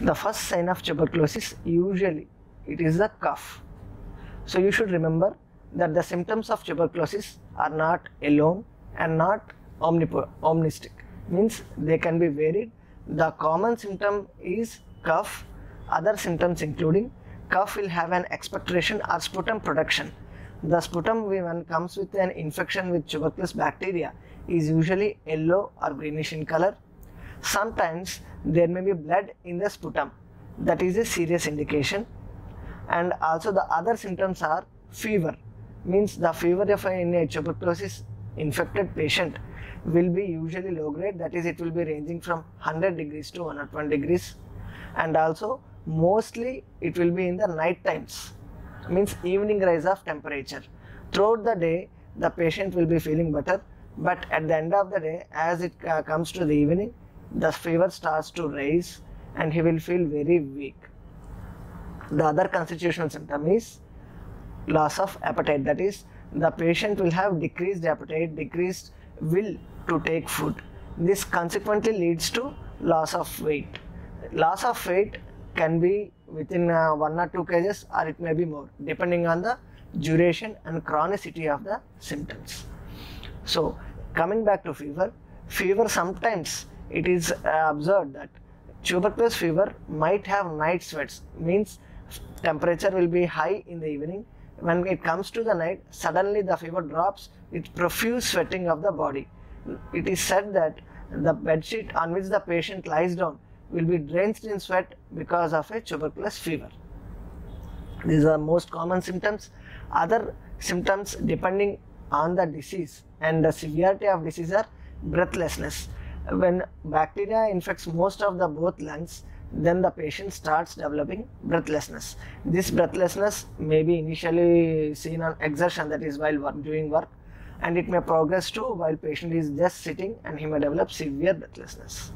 the first sign of tuberculosis usually it is the cough. So you should remember that the symptoms of tuberculosis are not alone and not omnistic. Means they can be varied. The common symptom is cough. Other symptoms including cough will have an expectoration or sputum production. The sputum when comes with an infection with tuberculous bacteria is usually yellow or greenish in color sometimes there may be blood in the sputum. That is a serious indication. And also the other symptoms are fever. Means the fever of a, in a tuberculosis infected patient will be usually low grade. That is it will be ranging from 100 degrees to 120 degrees. And also mostly it will be in the night times. Means evening rise of temperature. Throughout the day the patient will be feeling better. But at the end of the day as it uh, comes to the evening the fever starts to rise and he will feel very weak. The other constitutional symptom is loss of appetite. That is the patient will have decreased appetite decreased will to take food. This consequently leads to loss of weight. Loss of weight can be within uh, 1 or 2 kgs or it may be more depending on the duration and chronicity of the symptoms. So coming back to fever fever sometimes it is observed that tuberculous fever might have night sweats means temperature will be high in the evening. When it comes to the night suddenly the fever drops with profuse sweating of the body. It is said that the bedsheet on which the patient lies down will be drenched in sweat because of a tuberculous fever. These are most common symptoms. Other symptoms depending on the disease and the severity of disease are breathlessness when bacteria infects most of the both lungs then the patient starts developing breathlessness. This breathlessness may be initially seen on exertion that is while work, doing work and it may progress to while patient is just sitting and he may develop severe breathlessness